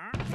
Huh?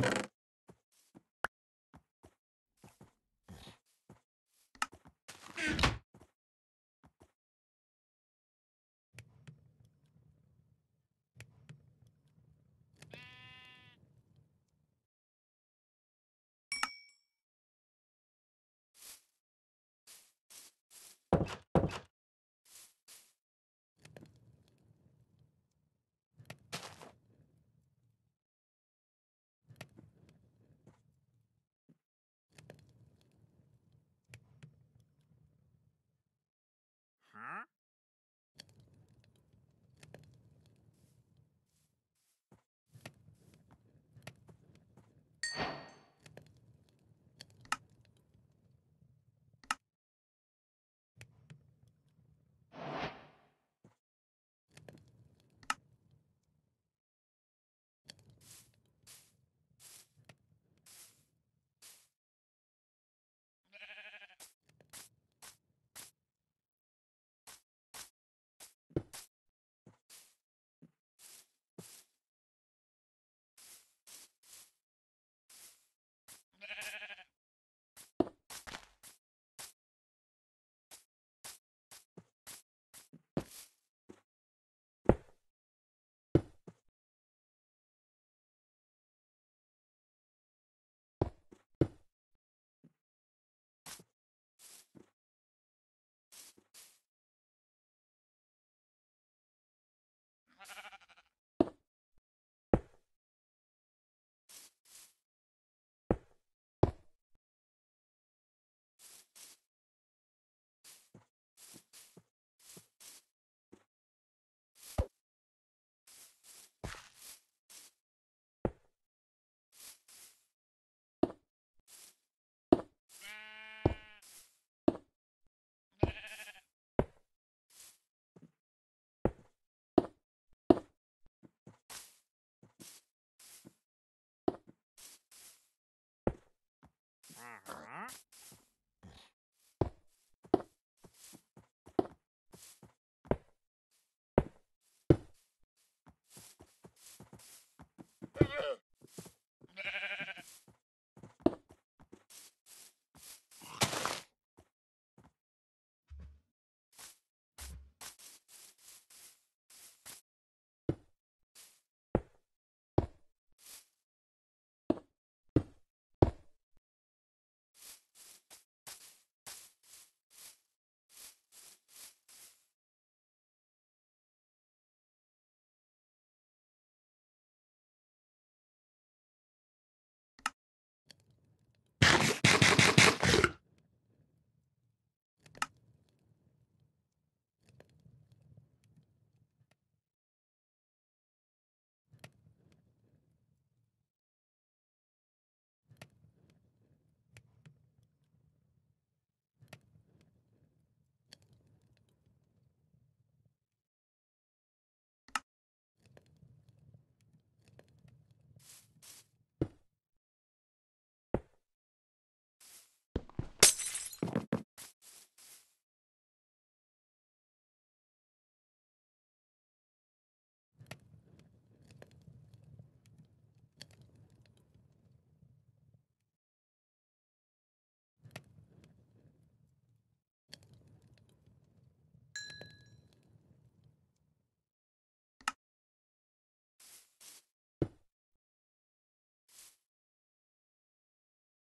Huh?